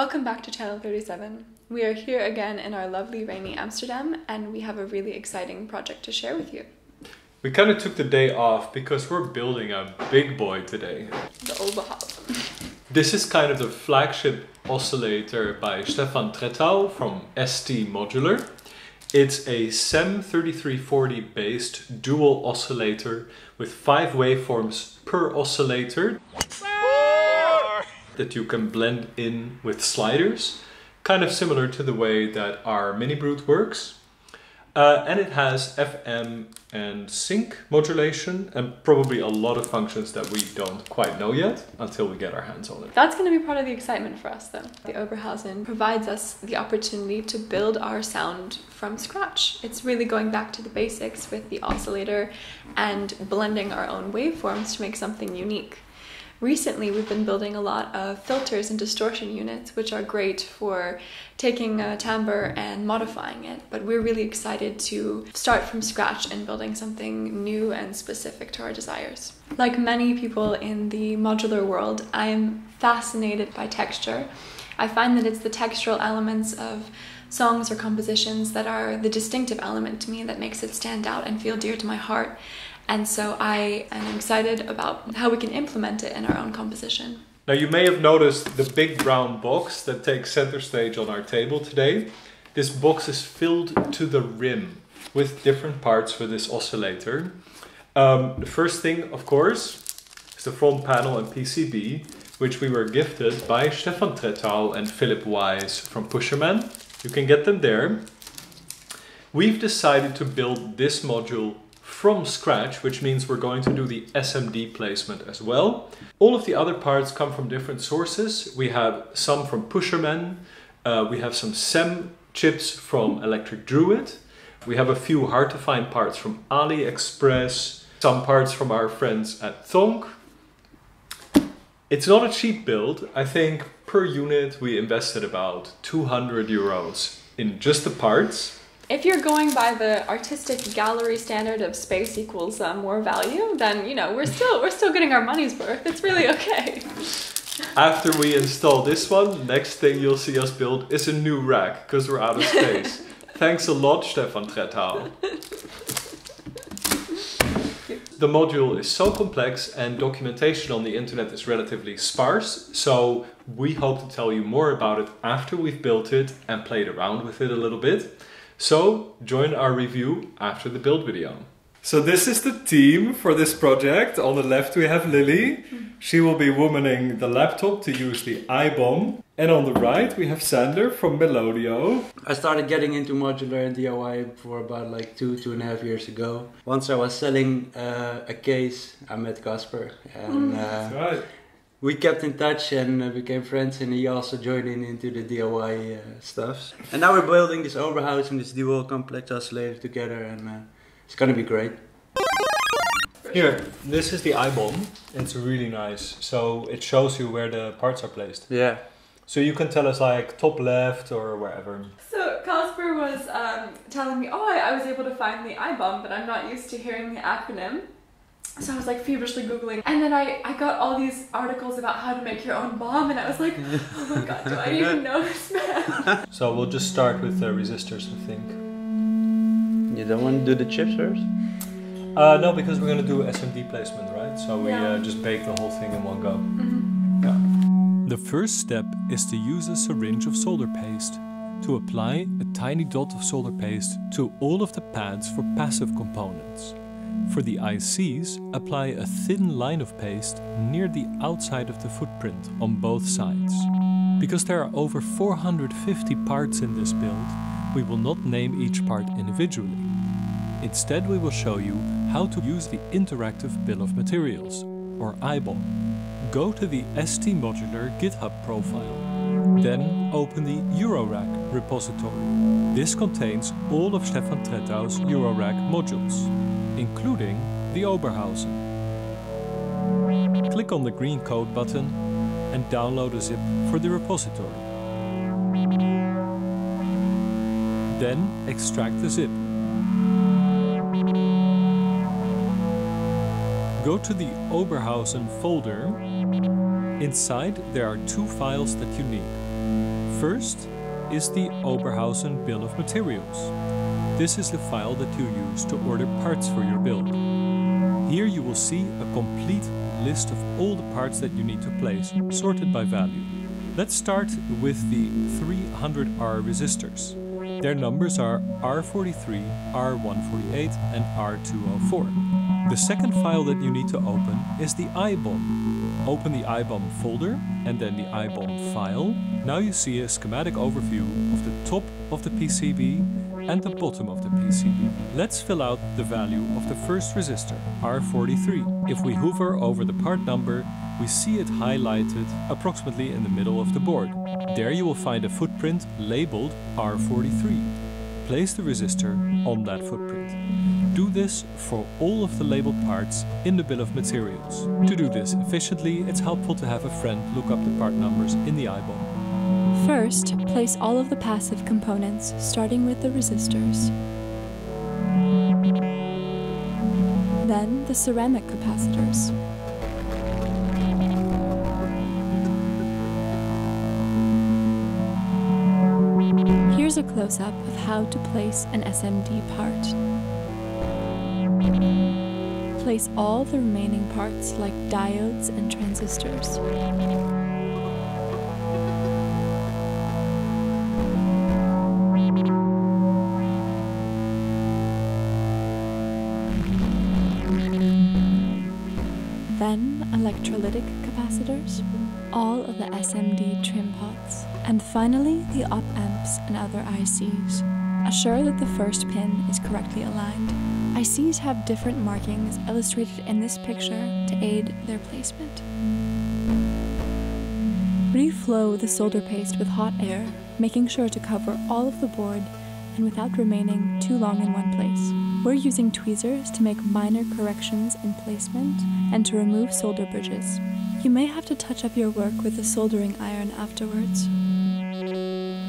Welcome back to Channel 37. We are here again in our lovely rainy Amsterdam and we have a really exciting project to share with you. We kind of took the day off because we're building a big boy today. The Oberhausen. This is kind of the flagship oscillator by Stefan Trettau from ST Modular. It's a CEM 3340 based dual oscillator with five waveforms per oscillator that you can blend in with sliders, kind of similar to the way that our MiniBrute works. Uh, and it has FM and sync modulation and probably a lot of functions that we don't quite know yet until we get our hands on it. That's going to be part of the excitement for us though. The Oberhausen provides us the opportunity to build our sound from scratch. It's really going back to the basics with the oscillator and blending our own waveforms to make something unique. Recently, we've been building a lot of filters and distortion units, which are great for taking a timbre and modifying it. But we're really excited to start from scratch and building something new and specific to our desires. Like many people in the modular world, I'm fascinated by texture. I find that it's the textural elements of songs or compositions that are the distinctive element to me that makes it stand out and feel dear to my heart. And so I am excited about how we can implement it in our own composition. Now you may have noticed the big brown box that takes center stage on our table today. This box is filled to the rim with different parts for this oscillator. Um, the first thing, of course, is the front panel and PCB, which we were gifted by Stefan Trettau and Philip Wise from Pusherman. You can get them there. We've decided to build this module from scratch, which means we're going to do the SMD placement as well. All of the other parts come from different sources. We have some from Pusherman, uh, we have some CEM chips from Electric Druid, we have a few hard to find parts from AliExpress, some parts from our friends at Thonk. It's not a cheap build. I think per unit we invested about 200 euros in just the parts if you're going by the artistic gallery standard of space equals uh, more value, then you know we're still we're still getting our money's worth. It's really okay. After we install this one, next thing you'll see us build is a new rack because we're out of space. Thanks a lot, Stefan Trettau. the module is so complex and documentation on the internet is relatively sparse, so we hope to tell you more about it after we've built it and played around with it a little bit. So join our review after the build video. So this is the team for this project. On the left we have Lily. She will be womaning the laptop to use the iBOM. And on the right we have Sander from Melodio. I started getting into modular and DIY for about like two, two and a half years ago. Once I was selling uh, a case, I met Casper. And uh, right we kept in touch and uh, became friends and he also joined in into the DIY uh, stuff. And now we're building this Oberhausen this dual complex oscillator together and uh, it's gonna be great. Here, this is the iBOM. It's really nice. So it shows you where the parts are placed. Yeah. So you can tell us like top left or wherever. So Casper was um, telling me, oh, I, I was able to find the iBOM, but I'm not used to hearing the acronym. So I was like feverishly Googling. And then I, I got all these articles about how to make your own bomb and I was like, oh my god, do I even know this man? So we'll just start with the resistors, I think. You don't want to do the chips first? Uh, no, because we're going to do SMD placement, right? So we yeah. uh, just bake the whole thing in one go. Mm -hmm. Yeah. The first step is to use a syringe of solder paste to apply a tiny dot of solder paste to all of the pads for passive components. For the ICs, apply a thin line of paste near the outside of the footprint on both sides. Because there are over 450 parts in this build, we will not name each part individually. Instead we will show you how to use the Interactive Bill of Materials, or IBOM. Go to the ST Modular GitHub profile. Then open the Eurorack repository. This contains all of Stefan Trettau's Eurorack modules including the Oberhausen. Click on the green code button and download a zip for the repository. Then extract the zip. Go to the Oberhausen folder. Inside there are two files that you need. First is the Oberhausen Bill of Materials. This is the file that you use to order parts for your build. Here you will see a complete list of all the parts that you need to place, sorted by value. Let's start with the 300R resistors. Their numbers are R43, R148 and R204. The second file that you need to open is the IBOM. Open the IBOM folder and then the IBOM file. Now you see a schematic overview of the top of the PCB and the bottom of the PCB. Let's fill out the value of the first resistor, R43. If we hover over the part number, we see it highlighted approximately in the middle of the board. There you will find a footprint labeled R43. Place the resistor on that footprint. Do this for all of the labeled parts in the bill of materials. To do this efficiently, it's helpful to have a friend look up the part numbers in the IBOM. First, place all of the passive components, starting with the resistors. Then the ceramic capacitors. Here's a close-up of how to place an SMD part. Place all the remaining parts like diodes and transistors. Electrolytic capacitors, all of the SMD trim pots, and finally the op amps and other ICs. Assure that the first pin is correctly aligned. ICs have different markings illustrated in this picture to aid their placement. Reflow the solder paste with hot air, making sure to cover all of the board and without remaining too long in one place. We're using tweezers to make minor corrections in placement and to remove solder bridges. You may have to touch up your work with a soldering iron afterwards.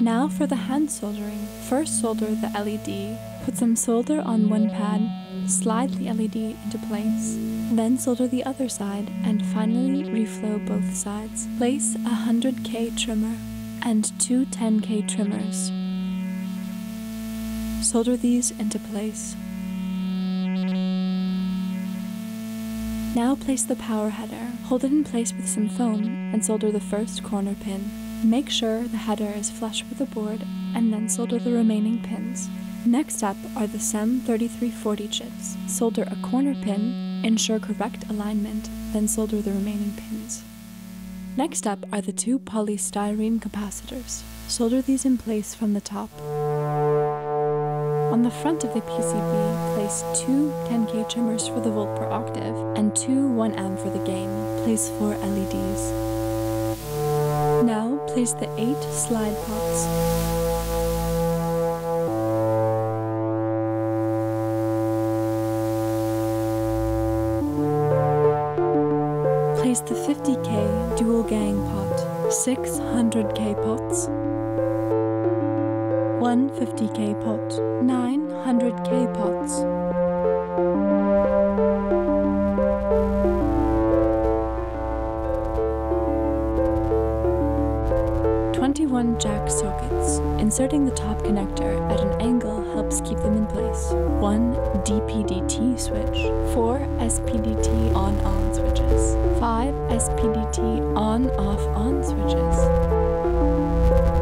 Now for the hand soldering. First solder the LED, put some solder on one pad, slide the LED into place, then solder the other side, and finally reflow both sides. Place a 100K trimmer and two 10K trimmers. Solder these into place. Now place the power header, hold it in place with some foam, and solder the first corner pin. Make sure the header is flush with the board, and then solder the remaining pins. Next up are the CEM3340 chips. Solder a corner pin, ensure correct alignment, then solder the remaining pins. Next up are the two polystyrene capacitors. Solder these in place from the top. On the front of the PCB, place two 10K trimmers for the volt per octave and two 1 amp for the gain. Place four LEDs. Now place the eight slide pots. Place the 50K dual gang pot, 600K pots, one 50k pot, 900k pots. Twenty-one jack sockets. Inserting the top connector at an angle helps keep them in place. One DPDT switch. Four SPDT on-on switches. Five SPDT on-off-on switches.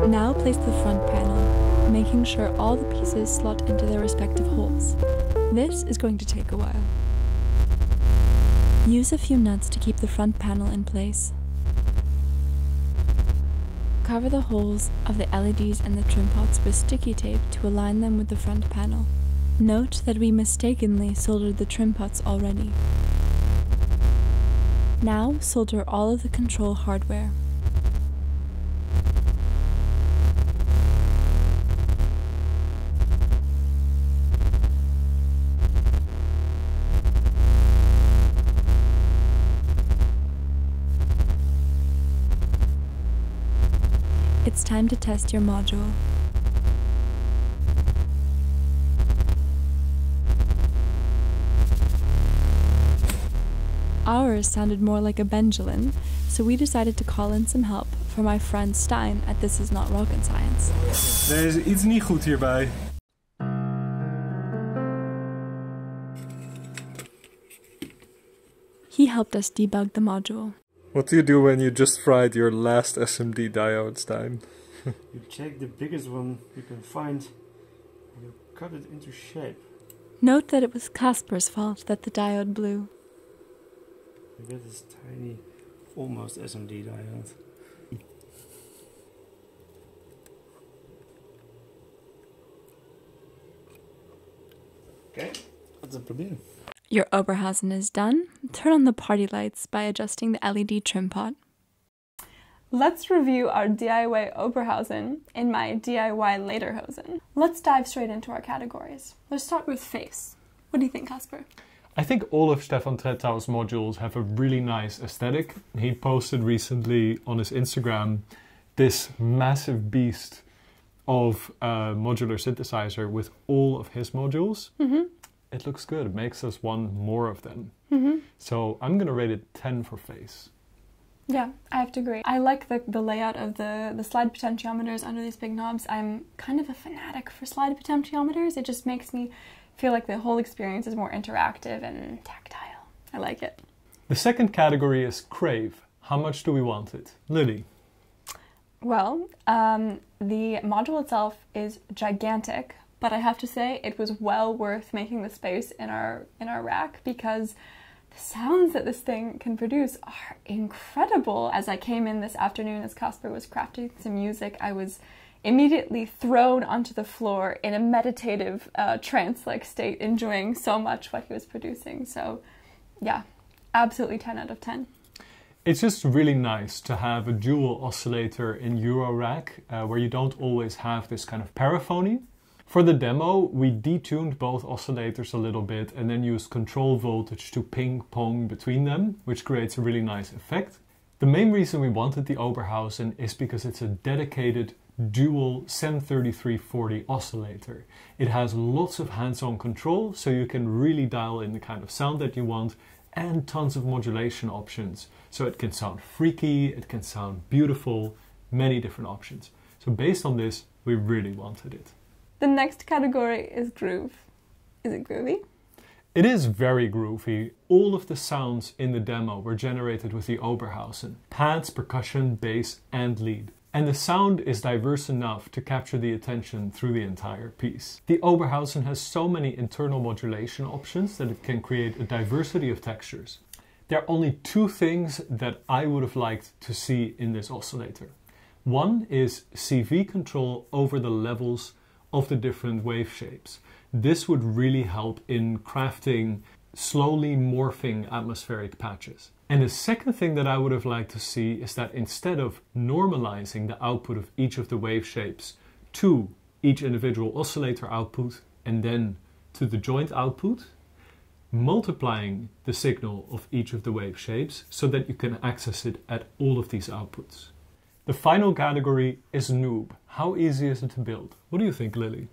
Now place the front panel, making sure all the pieces slot into their respective holes. This is going to take a while. Use a few nuts to keep the front panel in place. Cover the holes of the LEDs and the trim pots with sticky tape to align them with the front panel. Note that we mistakenly soldered the trim pots already. Now solder all of the control hardware. It's time to test your module. Ours sounded more like a Benjamin, so we decided to call in some help for my friend Stein at This Is Not Rocket Science. Er is iets niet goed hierbij. He helped us debug the module. What do you do when you just fried your last SMD diode, Stein? You take the biggest one you can find, and you cut it into shape. Note that it was Casper's fault that the diode blew. You get this tiny, almost SMD diode. Okay, laten we proberen. Your Oberhausen is done. Turn on the party lights by adjusting the LED trim pot. Let's review our DIY Oberhausen in my DIY Lederhosen. Let's dive straight into our categories. Let's start with face. What do you think, Casper? I think all of Stefan Trettau's modules have a really nice aesthetic. He posted recently on his Instagram this massive beast of a modular synthesizer with all of his modules. Mm-hmm. It looks good. It makes us want more of them. Mm-hmm. So I'm gonna rate it 10 for face. Yeah, I have to agree. I like the, the layout of the, the slide potentiometers under these big knobs. I'm kind of a fanatic for slide potentiometers. It just makes me feel like the whole experience is more interactive and tactile. I like it. The second category is crave. How much do we want it? Lily. Well, um, the module itself is gigantic, but I have to say it was well worth making the space in our in our rack because the sounds that this thing can produce are incredible. As I came in this afternoon, as Casper was crafting some music, I was immediately thrown onto the floor in a meditative uh, trance-like state, enjoying so much what he was producing. So, yeah, absolutely 10 out of 10. It's just really nice to have a dual oscillator in Eurorack uh, where you don't always have this kind of paraphony. For the demo, we detuned both oscillators a little bit and then used control voltage to ping pong between them, which creates a really nice effect. The main reason we wanted the Oberhausen is because it's a dedicated dual CEM 3340 oscillator. It has lots of hands-on control, so you can really dial in the kind of sound that you want and tons of modulation options. So it can sound freaky, it can sound beautiful, many different options. So based on this, we really wanted it. The next category is groove. Is it groovy? It is very groovy. All of the sounds in the demo were generated with the Oberhausen pads, percussion, bass, and lead. And the sound is diverse enough to capture the attention through the entire piece. The Oberhausen has so many internal modulation options that it can create a diversity of textures. There are only two things that I would have liked to see in this oscillator. One is CV control over the levels of the different wave shapes. This would really help in crafting slowly morphing atmospheric patches. And the second thing that I would have liked to see is that instead of normalizing the output of each of the wave shapes to each individual oscillator output and then to the joint output, multiplying the signal of each of the wave shapes so that you can access it at all of these outputs. The final category is noob. How easy is it to build? What do you think, Lily?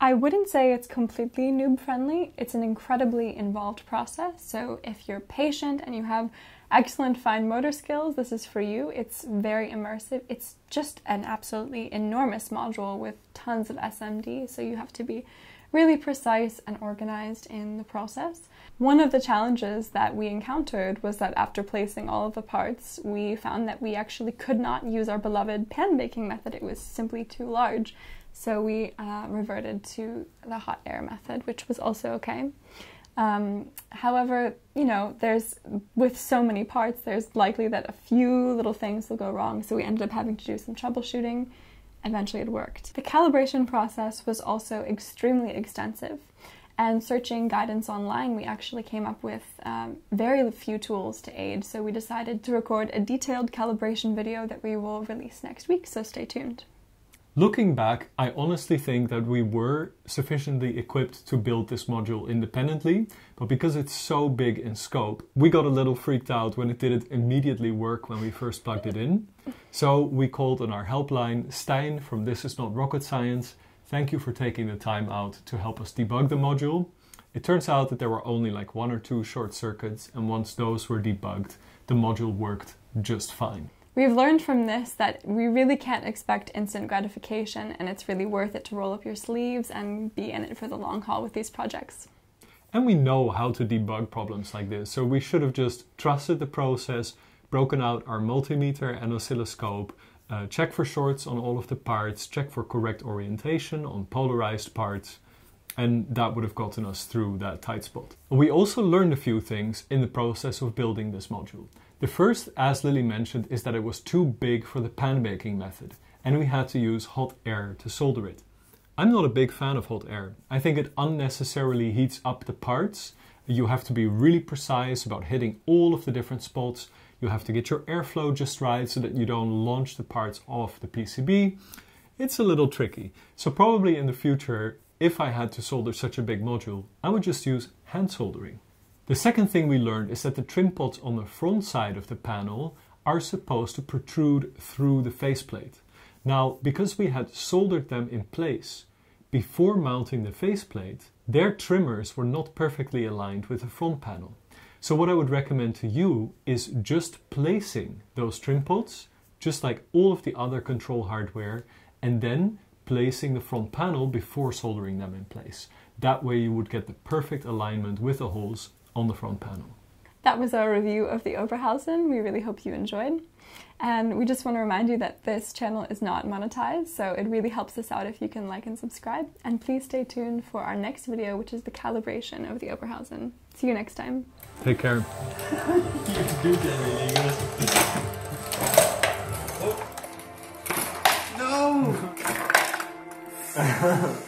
I wouldn't say it's completely noob friendly. It's an incredibly involved process. So if you're patient and you have excellent fine motor skills, this is for you. It's very immersive. It's just an absolutely enormous module with tons of SMD. So you have to be really precise and organized in the process. One of the challenges that we encountered was that after placing all of the parts, we found that we actually could not use our beloved pan baking method. It was simply too large. So we uh, reverted to the hot air method, which was also okay. Um, however, you know, there's with so many parts, there's likely that a few little things will go wrong. So we ended up having to do some troubleshooting. Eventually, it worked. The calibration process was also extremely extensive. And searching guidance online, we actually came up with um, very few tools to aid. So we decided to record a detailed calibration video that we will release next week. So stay tuned. Looking back, I honestly think that we were sufficiently equipped to build this module independently, but because it's so big in scope, we got a little freaked out when it didn't immediately work when we first plugged it in. So we called on our helpline Stein from This Is Not Rocket Science. Thank you for taking the time out to help us debug the module. It turns out that there were only like one or two short circuits, and once those were debugged, the module worked just fine. We've learned from this that we really can't expect instant gratification, and it's really worth it to roll up your sleeves and be in it for the long haul with these projects. And we know how to debug problems like this, so we should have just trusted the process, broken out our multimeter and oscilloscope, uh, check for shorts on all of the parts, check for correct orientation on polarized parts, and that would have gotten us through that tight spot. We also learned a few things in the process of building this module. The first, as Lily mentioned, is that it was too big for the pan baking method, and we had to use hot air to solder it. I'm not a big fan of hot air. I think it unnecessarily heats up the parts. You have to be really precise about hitting all of the different spots. You have to get your airflow just right so that you don't launch the parts off the PCB. It's a little tricky. So probably in the future, if I had to solder such a big module, I would just use hand soldering. The second thing we learned is that the trim pots on the front side of the panel are supposed to protrude through the faceplate. Now, because we had soldered them in place before mounting the faceplate, their trimmers were not perfectly aligned with the front panel. So what I would recommend to you is just placing those trim pots, just like all of the other control hardware, and then placing the front panel before soldering them in place. That way you would get the perfect alignment with the holes on the front panel. That was our review of the Oberhausen. We really hope you enjoyed. And we just want to remind you that this channel is not monetized, so it really helps us out if you can like and subscribe. And please stay tuned for our next video, which is the calibration of the Oberhausen. See you next time. Take care. No!